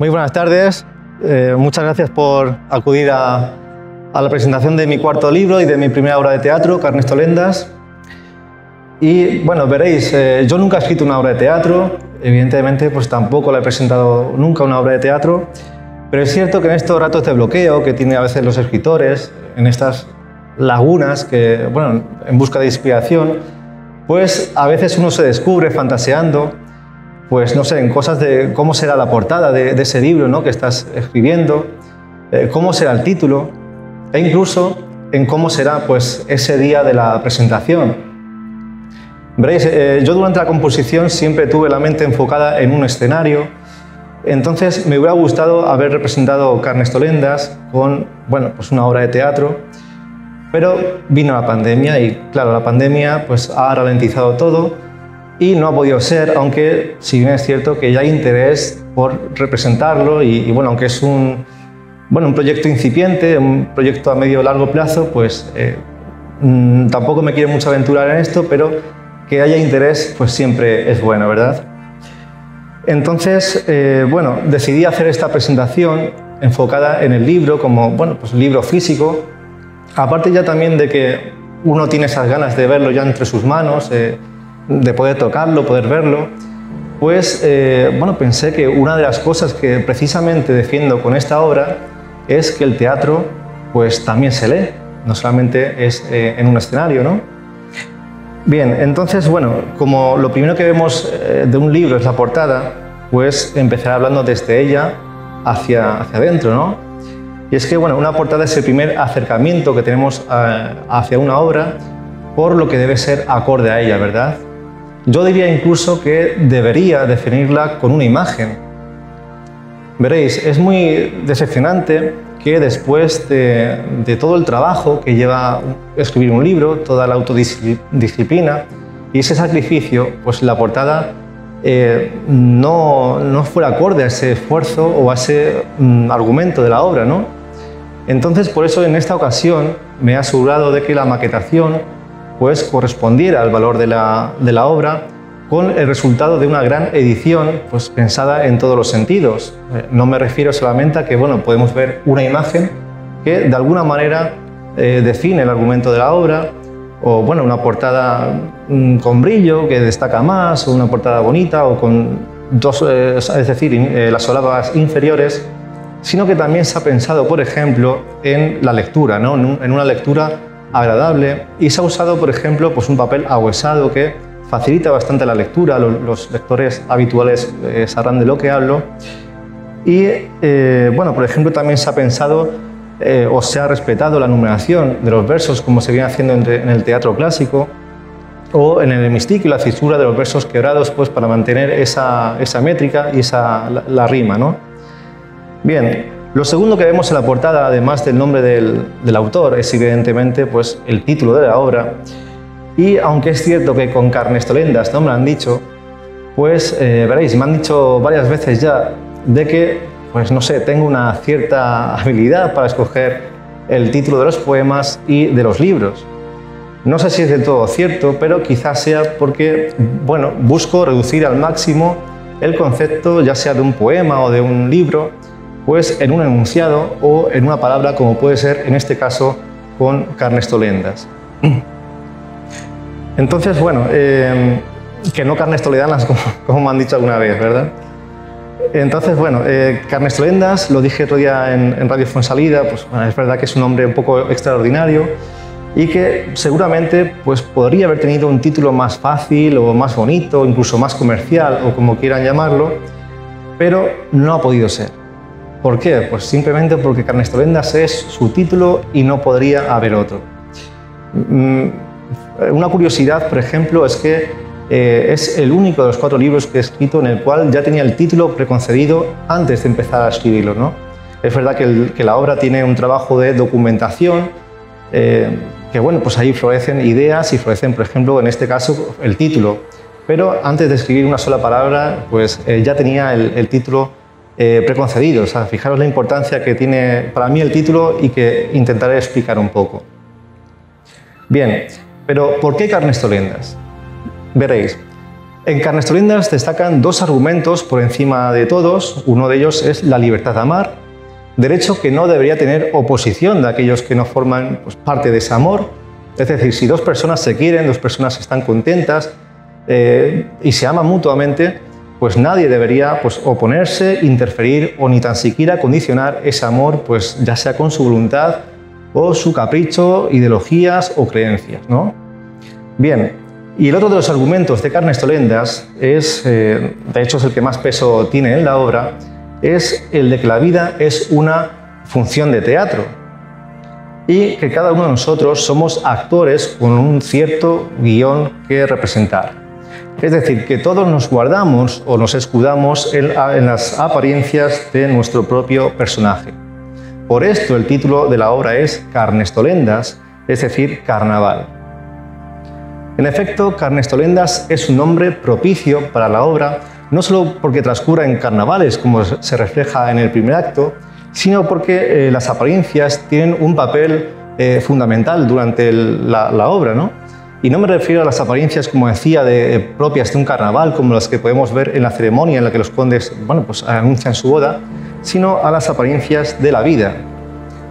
Muy buenas tardes. Eh, muchas gracias por acudir a, la presentación de mi cuarto libro y de mi primera obra de teatro, Carnestolendas. Y bueno, veréis, eh, yo nunca he escrito una obra de teatro, evidentemente pues tampoco la he presentado nunca una obra de teatro, pero es cierto que en estos ratos de bloqueo que tienen a veces los escritores, en estas lagunas que, bueno, en busca de inspiración, pues a veces uno se descubre fantaseando pues no sé, en cosas de cómo será la portada de, ese libro ¿no? que estás escribiendo, eh, cómo será el título e incluso en cómo será pues, ese día de la presentación. Veréis, eh, yo durante la composición siempre tuve la mente enfocada en un escenario, entonces me hubiera gustado haber representado Carnestolendas con bueno, pues una obra de teatro, pero vino la pandemia y claro, la pandemia pues, ha ralentizado todo y no ha podido ser, aunque si bien es cierto que ya hay interés por representarlo y, bueno, aunque es un, bueno, un proyecto incipiente, un proyecto a medio o largo plazo, pues eh, mm, tampoco me quiero mucho aventurar en esto, pero que haya interés pues siempre es bueno, ¿verdad? Entonces, eh, bueno, decidí hacer esta presentación enfocada en el libro como, bueno, pues libro físico, aparte ya también de que uno tiene esas ganas de verlo ya entre sus manos, eh, de poder tocarlo, poder verlo, pues eh, bueno, pensé que una de las cosas que precisamente defiendo con esta obra es que el teatro pues también se lee, no solamente es eh, en un escenario, ¿no? Bien, entonces, bueno, como lo primero que vemos eh, de un libro es la portada, pues empezaré hablando desde ella hacia, hacia adentro, ¿no? Y es que, bueno, una portada es el primer acercamiento que tenemos hacia una obra por lo que debe ser acorde a ella, ¿verdad? Yo diría incluso que debería definirla con una imagen. Veréis, es muy decepcionante que después de, todo el trabajo que lleva escribir un libro, toda la autodisciplina y ese sacrificio, pues la portada eh, no, no, fuera acorde a ese esfuerzo o a ese mm, argumento de la obra. ¿no? Entonces, por eso en esta ocasión me he asegurado de que la maquetación pues correspondiera al valor de la, de la obra con el resultado de una gran edición pues, pensada en todos los sentidos. Eh, no me refiero solamente a que bueno, podemos ver una imagen que de alguna manera eh, define el argumento de la obra, o bueno, una portada mm, con brillo que destaca más, o una portada bonita, o con dos, eh, es decir, las solapas inferiores, sino que también se ha pensado, por ejemplo, en la lectura, ¿no? en una lectura agradable y se ha usado, por ejemplo, pues un papel ahuesado que facilita bastante la lectura, los, lectores habituales eh, sabrán de lo que hablo. Y eh, bueno, por ejemplo, también se ha pensado eh, o se ha respetado la numeración de los versos como se viene haciendo en, el teatro clásico o en el hemistiquio, la fisura de los versos quebrados pues para mantener esa, esa métrica y esa, la, la rima. ¿no? Bien, lo segundo que vemos en la portada, además del nombre del, autor, es evidentemente pues, el título de la obra. Y aunque es cierto que con Carnestolendas no me lo han dicho, pues eh, veréis, me han dicho varias veces ya de que, pues no sé, tengo una cierta habilidad para escoger el título de los poemas y de los libros. No sé si es del todo cierto, pero quizás sea porque, bueno, busco reducir al máximo el concepto ya sea de un poema o de un libro pues en un enunciado o en una palabra como puede ser en este caso con carnestolendas. Entonces, bueno, eh, que no carnestolendas como, como me han dicho alguna vez, ¿verdad? Entonces, bueno, eh, Carnestolendas, lo dije otro día en, Radio Fonsalida, pues es verdad que es un nombre un poco extraordinario y que seguramente pues, podría haber tenido un título más fácil o más bonito, incluso más comercial o como quieran llamarlo, pero no ha podido ser. ¿Por qué? Pues simplemente porque Carnestolendas es su título y no podría haber otro. Mm, una curiosidad, por ejemplo, es que eh, es el único de los cuatro libros que he escrito en el cual ya tenía el título preconcedido antes de empezar a escribirlo. ¿no? Es verdad que, la obra tiene un trabajo de documentación, eh, que bueno, pues ahí florecen ideas y florecen, por ejemplo, en este caso, el título. Pero antes de escribir una sola palabra, pues eh, ya tenía el, el título eh, preconcebidos. fijaros la importancia que tiene para mí el título y que intentaré explicar un poco. Bien, pero ¿por qué Carnestolendas? Veréis, En Carnestolendas destacan dos argumentos por encima de todos. Uno de ellos es la libertad de amar, derecho que no debería tener oposición de aquellos que no forman pues, parte de ese amor. Es decir, si dos personas se quieren, dos personas están contentas eh, y se aman mutuamente, pues nadie debería pues, oponerse, interferir o ni tan siquiera condicionar ese amor, pues ya sea con su voluntad o su capricho, ideologías o creencias. ¿no? Bien, y el otro de los argumentos de Carnes Tolendas es, eh, de hecho es el que más peso tiene en la obra, es el de que la vida es una función de teatro y que cada uno de nosotros somos actores con un cierto guion que representar. Es decir, que todos nos guardamos o nos escudamos en, las apariencias de nuestro propio personaje. Por esto el título de la obra es Carnestolendas, es decir, carnaval. En efecto, Carnestolendas es un nombre propicio para la obra, no solo porque transcurra en carnavales, como se refleja en el primer acto, sino porque eh, las apariencias tienen un papel eh, fundamental durante la, obra. ¿no? Y no me refiero a las apariencias, como decía, de, propias de un carnaval, como las que podemos ver en la ceremonia en la que los condes bueno, pues, anuncian su boda, sino a las apariencias de la vida.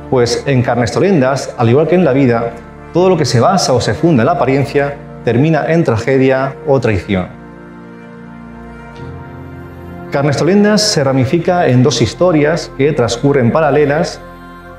Pues en Carnestolendas, al igual que en la vida, todo lo que se basa o se funda en la apariencia termina en tragedia o traición. Carnestolendas se ramifica en dos historias que transcurren paralelas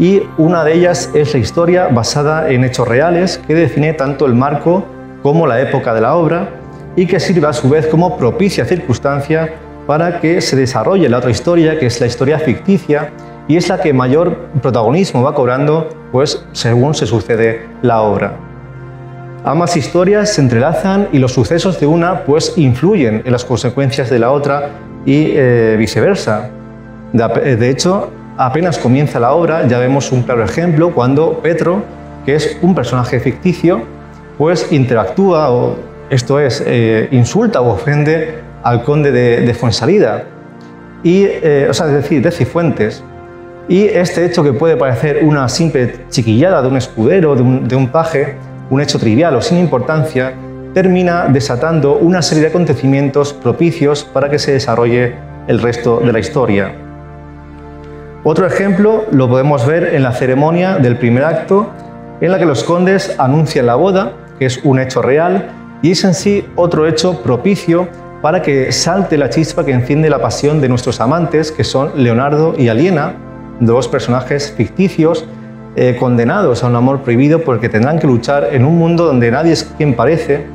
y una de ellas es la historia basada en hechos reales que define tanto el marco como la época de la obra y que sirve a su vez como propicia circunstancia para que se desarrolle la otra historia, que es la historia ficticia y es la que mayor protagonismo va cobrando pues según se sucede la obra. Ambas historias se entrelazan y los sucesos de una pues influyen en las consecuencias de la otra y eh, viceversa. De, hecho, apenas comienza la obra ya vemos un claro ejemplo cuando Petro, que es un personaje ficticio, pues interactúa o esto es eh, insulta o ofende al conde de, de Fuensalida y, eh, o sea, es decir, de Cifuentes. Y este hecho que puede parecer una simple chiquillada de un escudero, de un, de un paje, un hecho trivial o sin importancia, termina desatando una serie de acontecimientos propicios para que se desarrolle el resto de la historia. Otro ejemplo lo podemos ver en la ceremonia del primer acto, en la que los condes anuncian la boda, que es un hecho real, y es en sí otro hecho propicio para que salte la chispa que enciende la pasión de nuestros amantes, que son Leonardo y Aliena, dos personajes ficticios eh, condenados a un amor prohibido porque tendrán que luchar en un mundo donde nadie es quien parece.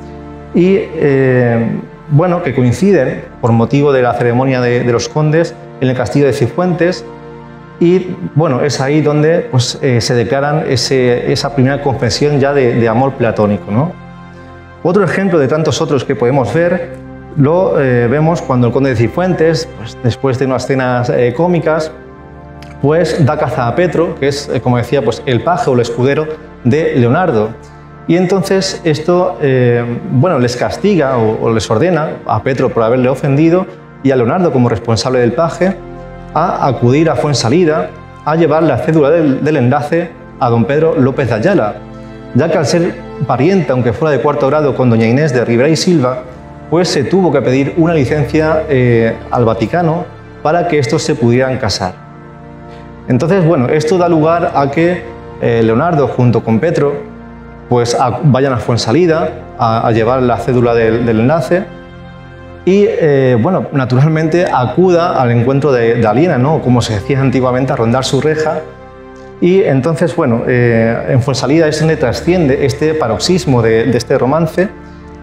Y eh, bueno, que coinciden por motivo de la ceremonia de, los condes en el castillo de Cifuentes y bueno, es ahí donde pues, eh, se declaran esa primera confesión ya de, amor platónico. ¿no? Otro ejemplo de tantos otros que podemos ver lo vemos cuando el conde de Cifuentes, pues, después de unas escenas cómicas, pues da caza a Petro, que es, eh, como decía, pues el paje o el escudero de Leonardo. Y entonces esto, eh, bueno, les castiga o, les ordena a Petro por haberle ofendido y a Leonardo como responsable del paje a acudir a Fuensalida a llevar la cédula del, enlace a don Pedro López de Ayala, ya que al ser pariente, aunque fuera de cuarto grado, con doña Inés de Ribera y Silva, pues se tuvo que pedir una licencia eh, al Vaticano para que estos se pudieran casar. Entonces, bueno, esto da lugar a que eh, Leonardo junto con Petro pues vayan a Fuensalida a, a llevar la cédula del, enlace y, eh, bueno, naturalmente acuda al encuentro de, de, Aliena, ¿no? Como se decía antiguamente, a rondar su reja. Y entonces, bueno, eh, en Fuensalida es donde trasciende este paroxismo de, de este romance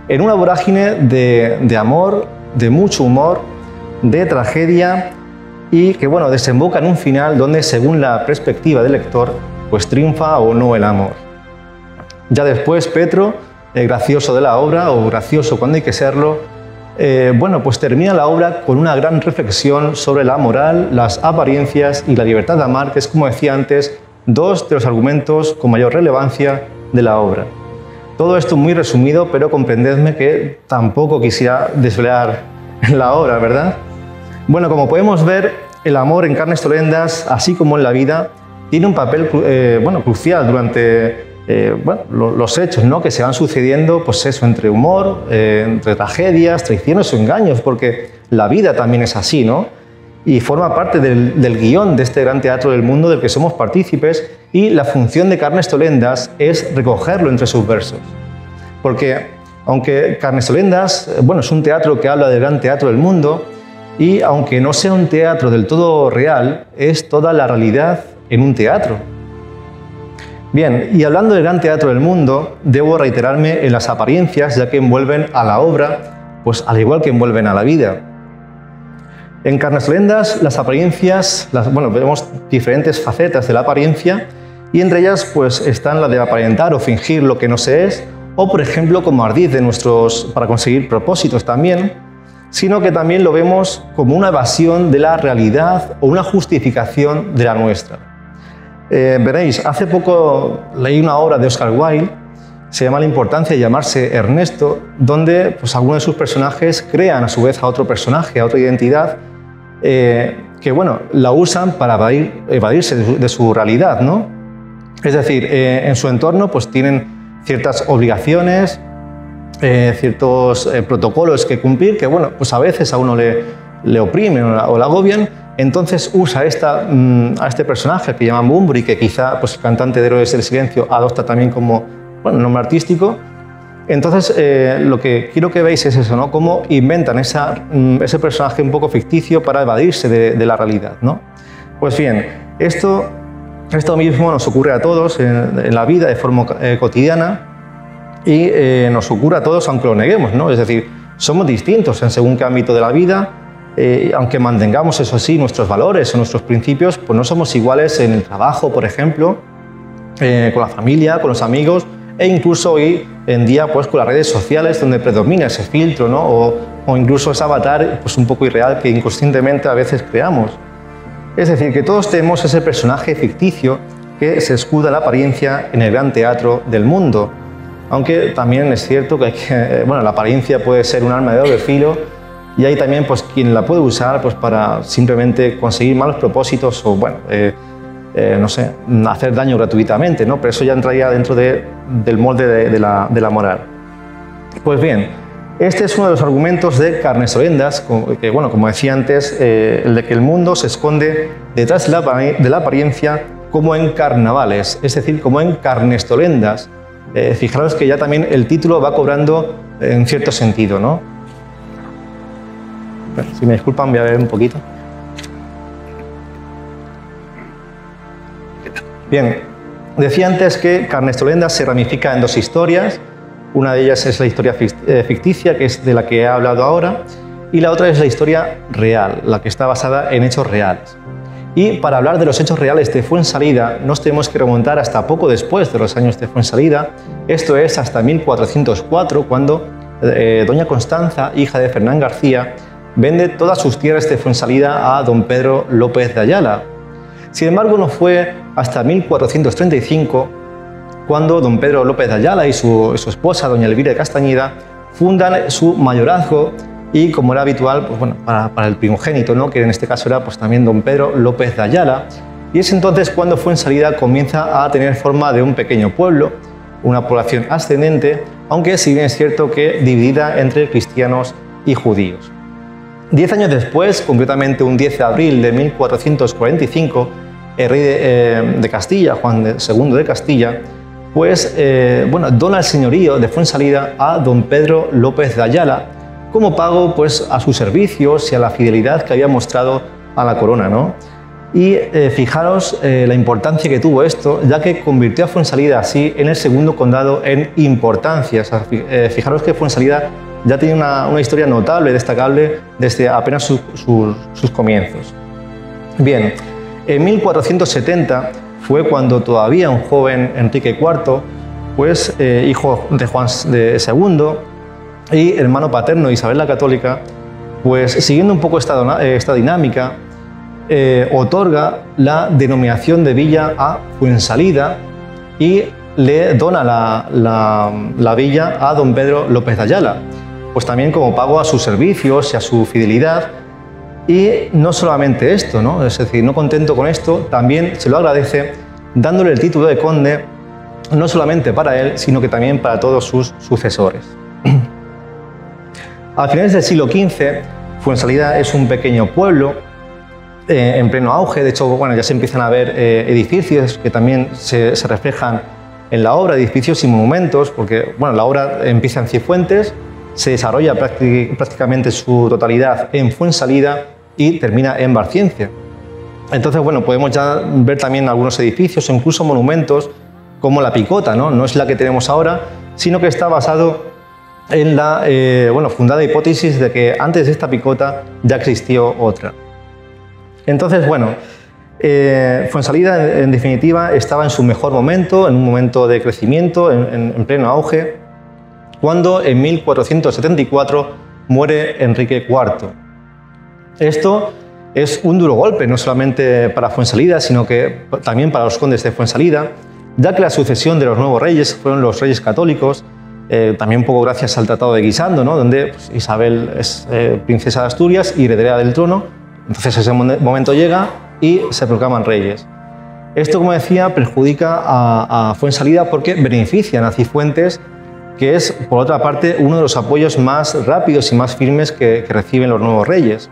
en una vorágine de, de amor, de mucho humor, de tragedia y que bueno, desemboca en un final donde según la perspectiva del lector pues triunfa o no el amor. Ya después Petro, el gracioso de la obra o gracioso cuando hay que serlo, eh, bueno, pues termina la obra con una gran reflexión sobre la moral, las apariencias y la libertad de amar, que es como decía antes, dos de los argumentos con mayor relevancia de la obra. Todo esto muy resumido, pero comprendedme que tampoco quisiera desvelar la obra, ¿verdad? Bueno, como podemos ver, el amor en carnes tolendas, así como en la vida, tiene un papel eh, bueno, crucial durante eh, los hechos ¿no? que se van sucediendo, pues eso, entre humor, eh, entre tragedias, traiciones o engaños, porque la vida también es así, ¿no? Y forma parte del, del guion de este gran teatro del mundo del que somos partícipes y la función de Carnes Tolendas es recogerlo entre sus versos. Porque aunque Carnes Tolendas, bueno, es un teatro que habla del gran teatro del mundo y aunque no sea un teatro del todo real, es toda la realidad en un teatro. Bien, y hablando del gran teatro del mundo, debo reiterarme en las apariencias, ya que envuelven a la obra, pues al igual que envuelven a la vida. En Carnes Lendas, las apariencias, las, bueno, vemos diferentes facetas de la apariencia y entre ellas pues están la de aparentar o fingir lo que no se es, o por ejemplo como ardiz de nuestros, para conseguir propósitos también, sino que también lo vemos como una evasión de la realidad o una justificación de la nuestra. Eh, veréis, hace poco leí una obra de Oscar Wilde, se llama La importancia de llamarse Ernesto, donde pues, algunos de sus personajes crean a su vez a otro personaje, a otra identidad, eh, que bueno, la usan para evadirse de su, realidad. ¿no? Es decir, eh, en su entorno pues, tienen ciertas obligaciones, ciertos protocolos que cumplir, que bueno, pues a veces a uno le, le oprimen o la agobian, entonces usa esta, mm, a este personaje que llaman Bumbri, que quizá pues, el cantante de Héroes del Silencio adopta también como bueno, nombre artístico. Entonces, eh, lo que quiero que veáis es eso, ¿no? Cómo inventan esa, mm, ese personaje un poco ficticio para evadirse de, la realidad, ¿no? Pues bien, esto, esto mismo nos ocurre a todos en, la vida de forma eh, cotidiana y eh, nos ocurre a todos aunque lo neguemos, ¿no? Es decir, somos distintos en según qué ámbito de la vida, eh, aunque mantengamos, eso sí, nuestros valores o nuestros principios, pues no somos iguales en el trabajo, por ejemplo, eh, con la familia, con los amigos e incluso hoy en día pues con las redes sociales donde predomina ese filtro ¿no? o, incluso ese avatar pues un poco irreal que inconscientemente a veces creamos. Es decir, que todos tenemos ese personaje ficticio que se escuda la apariencia en el gran teatro del mundo. Aunque también es cierto que, que bueno, la apariencia puede ser un arma de doble filo y hay también pues, quien la puede usar pues, para simplemente conseguir malos propósitos o, bueno, eh, eh, no sé, hacer daño gratuitamente, ¿no? Pero eso ya entraría dentro de, del molde de, la, moral. Pues bien, este es uno de los argumentos de Carnes Olendas, que, bueno, como decía antes, eh, el de que el mundo se esconde detrás de la, de la, apariencia como en carnavales, es decir, como en carnestolendas. fijaros que ya también el título va cobrando en cierto sentido, ¿no? Si me disculpan, voy a ver un poquito. Bien, decía antes que Carnestolenda se ramifica en dos historias. Una de ellas es la historia eh, ficticia, que es de la que he hablado ahora, y la otra es la historia real, la que está basada en hechos reales. Y para hablar de los hechos reales de Fuensalida, nos tenemos que remontar hasta poco después de los años de Fuensalida, esto es hasta 1404, cuando eh, doña Constanza, hija de Fernán García, vende todas sus tierras de Fuensalida a don Pedro López de Ayala. Sin embargo, no fue hasta 1435 cuando don Pedro López de Ayala y su, esposa, doña Elvira de Castañeda, fundan su mayorazgo y, como era habitual, pues bueno, para, el primogénito, ¿no? que en este caso era pues, también don Pedro López de Ayala, y es entonces cuando Fuensalida comienza a tener forma de un pequeño pueblo, una población ascendente, aunque si bien es cierto que dividida entre cristianos y judíos. Diez años después, concretamente un 10 de abril de 1445, el rey de, eh, Castilla, Juan II de Castilla, pues eh, bueno, dona el señorío de Fuensalida a don Pedro López de Ayala como pago pues, a sus servicios y a la fidelidad que había mostrado a la corona. ¿no? Y eh, fijaros la importancia que tuvo esto, ya que convirtió a Fuensalida así en el segundo condado en importancia. fijaros que Fuensalida ya tiene una, historia notable, destacable, desde apenas sus comienzos. Bien, en 1470 fue cuando todavía un joven Enrique IV, pues eh, hijo de Juan II y hermano paterno de Isabel la Católica, pues siguiendo un poco esta, esta dinámica, eh, otorga la denominación de villa a Fuensalida y le dona la, la, la villa a don Pedro López de Ayala pues también como pago a sus servicios y a su fidelidad. Y no solamente esto, ¿no? es decir, no contento con esto, también se lo agradece dándole el título de conde no solamente para él, sino que también para todos sus sucesores. A finales del siglo XV, Fuensalida es un pequeño pueblo eh, en pleno auge. De hecho, bueno, ya se empiezan a ver eh, edificios que también se, reflejan en la obra, edificios y monumentos, porque bueno, la obra empieza en Cifuentes, se desarrolla prácticamente su totalidad en Fuensalida y termina en Barciencia. Entonces, bueno, podemos ya ver también algunos edificios incluso monumentos como la Picota, ¿no? No es la que tenemos ahora, sino que está basado en la eh, bueno, fundada hipótesis de que antes de esta picota ya existió otra. Entonces, bueno, eh, Fuensalida en, definitiva estaba en su mejor momento, en un momento de crecimiento, en, pleno auge, cuando en 1474 muere Enrique IV. Esto es un duro golpe, no solamente para Fuensalida, sino que también para los condes de Fuensalida, ya que la sucesión de los nuevos reyes fueron los reyes católicos, eh, también un poco gracias al Tratado de Guisando, donde pues, Isabel es eh, princesa de Asturias y heredera del trono. Entonces ese momento llega y se proclaman reyes. Esto, como decía, perjudica a, a Fuensalida porque beneficia a Cifuentes, que es, por otra parte, uno de los apoyos más rápidos y más firmes que, reciben los nuevos reyes.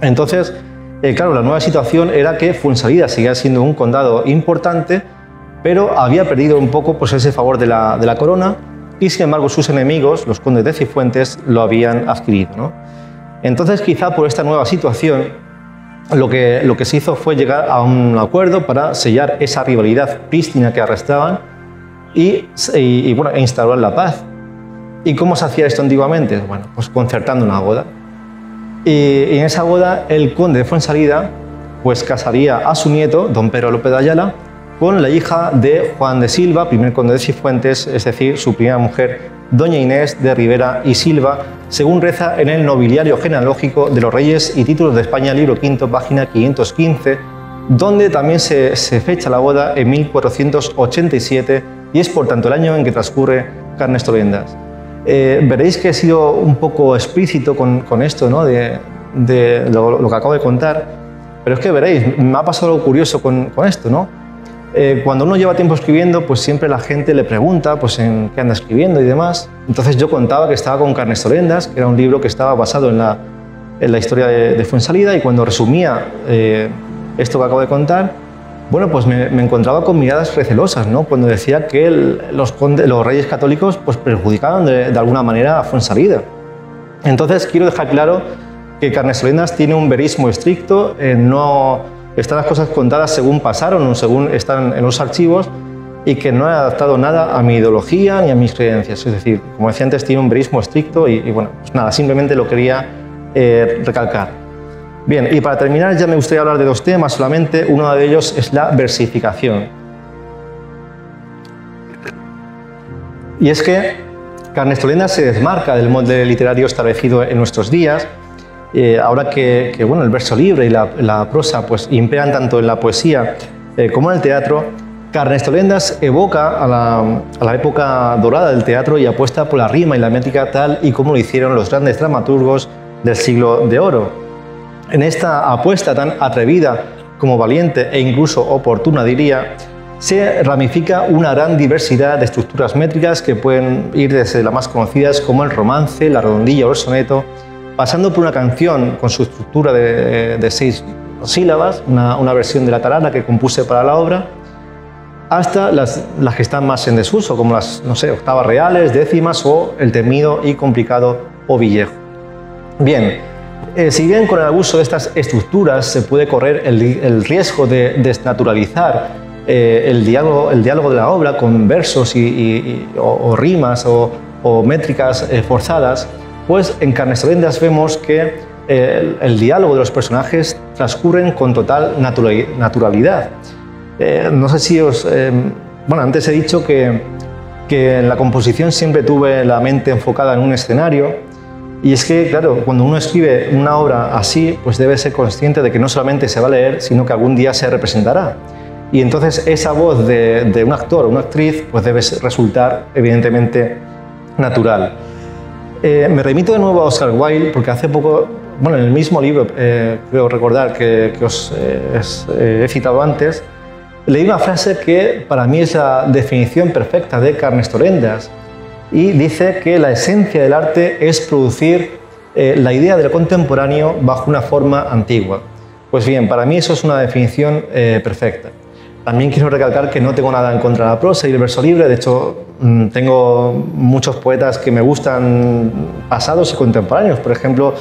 Entonces, eh, claro, la nueva situación era que Fuensalida seguía siendo un condado importante, pero había perdido un poco pues, ese favor de la, corona y sin embargo sus enemigos, los condes de Cifuentes, lo habían adquirido. Entonces quizá por esta nueva situación lo que, lo que se hizo fue llegar a un acuerdo para sellar esa rivalidad prístina que arrestaban y, y, bueno, e instaurar la paz. ¿Y cómo se hacía esto antiguamente? Bueno, pues concertando una boda. Y, en esa boda el conde de Fuensalida pues casaría a su nieto, don Pedro López de Ayala, con la hija de Juan de Silva, primer conde de Cifuentes, es decir, su primera mujer, doña Inés de Rivera y Silva, según reza en el Nobiliario Genealógico de los Reyes y Títulos de España, libro quinto, página 515, donde también se, fecha la boda en 1487 y es por tanto el año en que transcurre Carnes Tolendas. Eh, veréis que he sido un poco explícito con, esto, ¿no? de, lo, que acabo de contar, pero es que veréis, me ha pasado algo curioso con, con esto, ¿no? Eh, cuando uno lleva tiempo escribiendo, pues siempre la gente le pregunta pues, en qué anda escribiendo y demás. Entonces yo contaba que estaba con Carnes Tolendas, que era un libro que estaba basado en la, en la historia de, de, Fuensalida, y cuando resumía eh, esto que acabo de contar, bueno, pues me, encontraba con miradas recelosas, ¿no? Cuando decía que los, reyes católicos pues, perjudicaban de, alguna manera a Fuensalida. Entonces quiero dejar claro que Carnes Tolendas tiene un verismo estricto, en no están las cosas contadas según pasaron según están en los archivos y que no he adaptado nada a mi ideología ni a mis creencias. Es decir, como decía antes, tiene un verismo estricto y, bueno, pues nada, simplemente lo quería eh, recalcar. Bien, y para terminar ya me gustaría hablar de dos temas solamente. Uno de ellos es la versificación. Y es que Carnestolena se desmarca del molde literario establecido en nuestros días eh, ahora que, bueno, el verso libre y la, prosa pues, imperan tanto en la poesía eh, como en el teatro, Carnestolendas evoca a la, a la, época dorada del teatro y apuesta por la rima y la métrica tal y como lo hicieron los grandes dramaturgos del siglo de oro. En esta apuesta tan atrevida como valiente e incluso oportuna diría, se ramifica una gran diversidad de estructuras métricas que pueden ir desde las más conocidas como el romance, la redondilla o el soneto, pasando por una canción con su estructura de, seis sílabas, una, versión de la tarana que compuse para la obra, hasta las, las, que están más en desuso, como las no sé, octavas reales, décimas o el temido y complicado ovillejo. Bien, eh, si bien con el abuso de estas estructuras se puede correr el, riesgo de desnaturalizar eh, el, diálogo, de la obra con versos y, o, rimas o, métricas eh, forzadas, pues en Carnes vemos que el, diálogo de los personajes transcurren con total naturalidad. No sé si os... Bueno, antes he dicho que en la composición siempre tuve la mente enfocada en un escenario y es que, claro, cuando uno escribe una obra así, pues debe ser consciente de que no solamente se va a leer, sino que algún día se representará. Y entonces esa voz de, de un actor o una actriz pues debe resultar evidentemente natural. Eh, me remito de nuevo a Oscar Wilde porque hace poco, bueno, en el mismo libro, eh, creo recordar que, os eh, he citado antes, leí una frase que para mí es la definición perfecta de Carnestolendas y dice que la esencia del arte es producir eh, la idea del contemporáneo bajo una forma antigua. Pues bien, para mí eso es una definición eh, perfecta. También quiero recalcar que no tengo nada en contra de la prosa y el verso libre, de hecho mm, tengo muchos poetas que me gustan pasados y contemporáneos. Por ejemplo,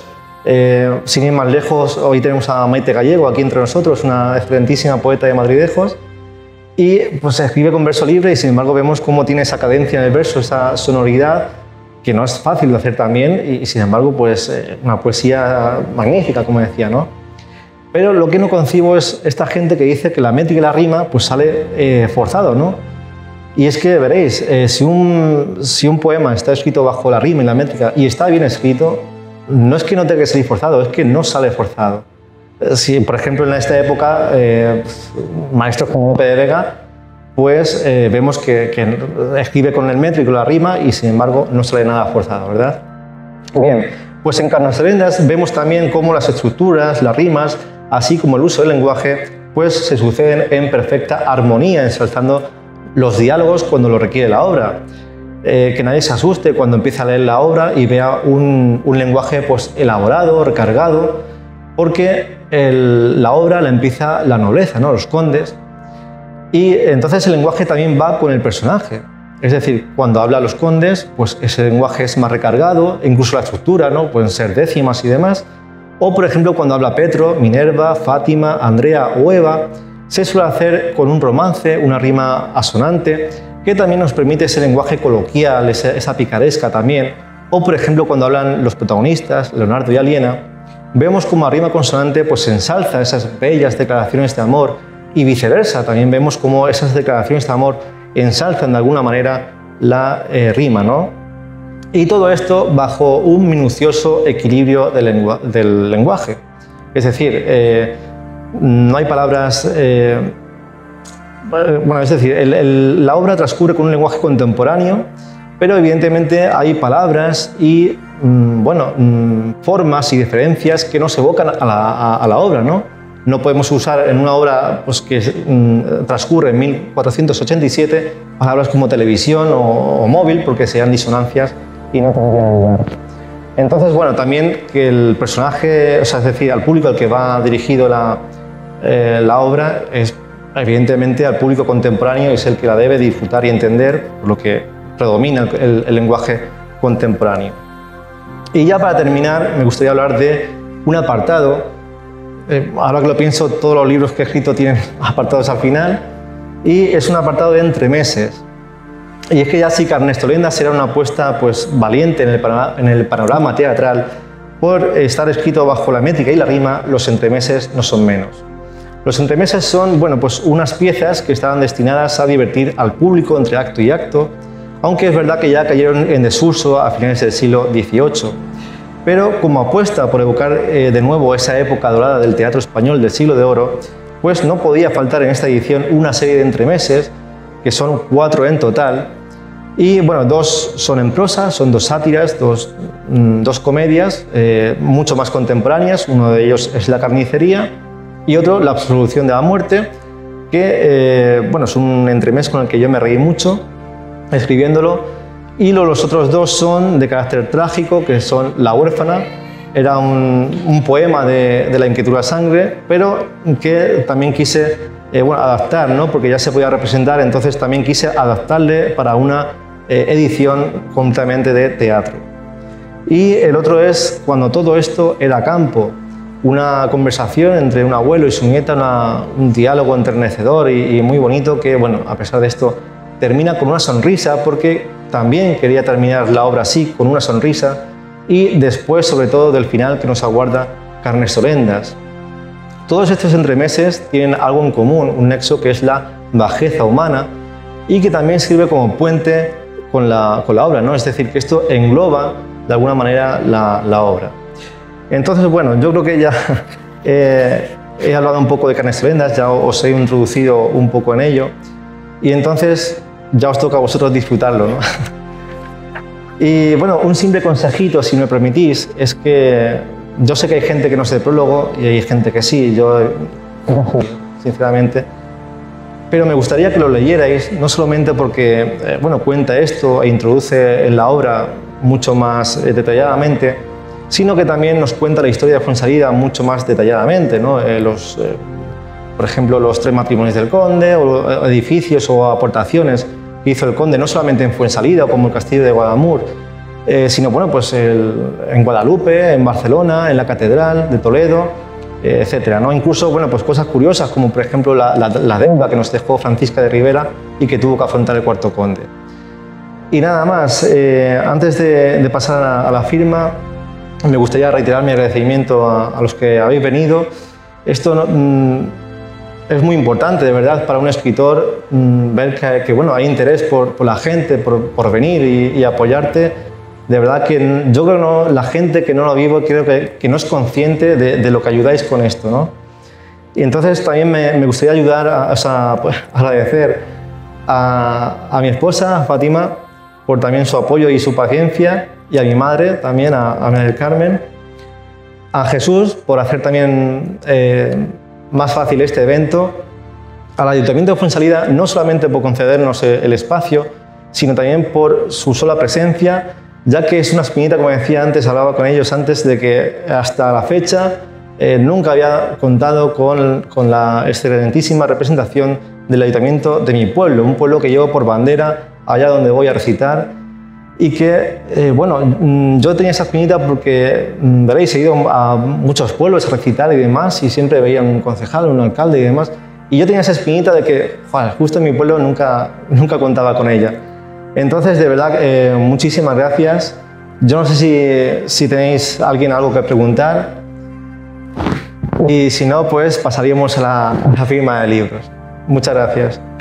eh, sin ir más lejos, hoy tenemos a Maite Gallego aquí entre nosotros, una excelentísima poeta de Madridejos, y pues escribe con verso libre y sin embargo vemos cómo tiene esa cadencia en el verso, esa sonoridad que no es fácil de hacer también y, sin embargo pues eh, una poesía magnífica, como decía, ¿no? Pero lo que no concibo es esta gente que dice que la métrica y la rima pues sale eh, forzado, ¿no? Y es que veréis, eh, si, un, si un poema está escrito bajo la rima y la métrica y está bien escrito, no es que no tenga que salir forzado, es que no sale forzado. Eh, si, por ejemplo, en esta época, maestros como Lope de Vega, pues vemos que, que, escribe con el métrico la rima y sin embargo no sale nada forzado, ¿verdad? Bien, pues en Carnas Vendas vemos también cómo las estructuras, las rimas, así como el uso del lenguaje, pues se suceden en perfecta armonía, ensalzando los diálogos cuando lo requiere la obra. Eh, que nadie se asuste cuando empiece a leer la obra y vea un, lenguaje pues, elaborado, recargado, porque la obra la empieza la nobleza, ¿no? los condes, y entonces el lenguaje también va con el personaje. Es decir, cuando habla los condes, pues ese lenguaje es más recargado, incluso la estructura, ¿no? pueden ser décimas y demás, o, por ejemplo, cuando habla Petro, Minerva, Fátima, Andrea o Eva, se suele hacer con un romance, una rima asonante, que también nos permite ese lenguaje coloquial, esa, picaresca también. O, por ejemplo, cuando hablan los protagonistas, Leonardo y Aliena, vemos como a rima consonante pues, ensalza esas bellas declaraciones de amor y viceversa. También vemos como esas declaraciones de amor ensalzan de alguna manera la eh, rima, ¿no? Y todo esto bajo un minucioso equilibrio del, lenguaje. Es decir, eh, no hay palabras... Eh, bueno, es decir, la obra transcurre con un lenguaje contemporáneo, pero evidentemente hay palabras y bueno, mm, formas y diferencias que nos evocan a la, obra. ¿no? no podemos usar en una obra pues, que mm, transcurre en 1487 palabras como televisión o, móvil porque sean disonancias y no tendrían lugar. Entonces, bueno, también que el personaje, o sea, es decir, al público al que va dirigido la, eh, la obra es evidentemente al público contemporáneo, es el que la debe disfrutar y entender, por lo que predomina el, lenguaje contemporáneo. Y ya para terminar, me gustaría hablar de un apartado. Eh, ahora que lo pienso, todos los libros que he escrito tienen apartados al final, y es un apartado de entremeses. Y es que ya sí que Ernesto será una apuesta pues, valiente en el, en el panorama teatral, por estar escrito bajo la métrica y la rima, los entremeses no son menos. Los entremeses son bueno, pues unas piezas que estaban destinadas a divertir al público entre acto y acto, aunque es verdad que ya cayeron en desuso a finales del siglo XVIII. Pero como apuesta por evocar eh, de nuevo esa época dorada del teatro español del siglo de oro, pues no podía faltar en esta edición una serie de entremeses que son cuatro en total. Y bueno, dos son en prosa, son dos sátiras, dos, mm, dos comedias eh, mucho más contemporáneas. Uno de ellos es La carnicería y otro La absolución de la muerte, que eh, bueno, es un entremés con el que yo me reí mucho escribiéndolo. Y los otros dos son de carácter trágico, que son La huérfana, era un, poema de, la inquietud la sangre, pero que también quise eh, adaptar, ¿no? porque ya se podía representar, entonces también quise adaptarle para una eh, edición completamente de teatro. Y el otro es Cuando todo esto era campo, una conversación entre un abuelo y su nieta, un diálogo enternecedor y, muy bonito que, bueno, a pesar de esto, termina con una sonrisa porque también quería terminar la obra así, con una sonrisa, y después, sobre todo, del final que nos aguarda Carnes Solendas, todos estos entremeses tienen algo en común, un nexo que es la bajeza humana y que también sirve como puente con la, con la obra, ¿no? es decir, que esto engloba de alguna manera la, obra. Entonces, bueno, yo creo que ya he hablado un poco de carnes vendas, ya os he introducido un poco en ello y entonces ya os toca a vosotros disfrutarlo. ¿no? y bueno, un simple consejito, si me permitís, es que yo sé que hay gente que no sé de prólogo y hay gente que sí, yo sinceramente. pero me gustaría que lo leyerais, no solamente porque eh, bueno, cuenta esto e introduce en la obra mucho más eh, detalladamente, sino que también nos cuenta la historia de Fuensalida mucho más detalladamente. ¿no? Eh, los, por ejemplo, los tres matrimonios del conde, o edificios o aportaciones hizo el conde, no solamente en Fuensalida o como el castillo de Guadamur, sino bueno, pues en Guadalupe, en Barcelona, en la Catedral de Toledo eh, etcétera. ¿no? Incluso bueno, pues cosas curiosas como por ejemplo la, la, deuda que nos dejó Francisca de Rivera y que tuvo que afrontar el cuarto conde. Y nada más, eh, antes de, pasar a, la firma, me gustaría reiterar mi agradecimiento a, los que habéis venido. Esto mm, es muy importante, de verdad, para un escritor mm, ver que, bueno, hay interés por, la gente, por, venir y apoyarte de verdad que yo creo que no, la gente que no lo vivo, creo que, que no es consciente de, lo que ayudáis con esto. ¿no? Y entonces también me, me gustaría ayudar, a, pues, agradecer a, a, mi esposa, Fátima, por también su apoyo y su paciencia, y a mi madre también, a, a María del Carmen, a Jesús por hacer también eh, más fácil este evento, al Ayuntamiento de Fuensalida no solamente por concedernos el espacio, sino también por su sola presencia ya que es una espinita, como decía antes, hablaba con ellos antes, de que hasta la fecha eh, nunca había contado con, con, la excelentísima representación del ayuntamiento de mi pueblo, un pueblo que llevo por bandera allá donde voy a recitar y que, eh, bueno, mm, yo tenía esa espinita porque, mm, veréis, he ido a muchos pueblos a recitar y demás y siempre veía un concejal, un alcalde y demás, y yo tenía esa espinita de que, justo en mi pueblo nunca, nunca contaba con ella. Entonces, de verdad, eh, muchísimas gracias. Yo no sé si, si tenéis alguien algo que preguntar. Y si no, pues pasaríamos a la, a la firma de libros. Muchas gracias.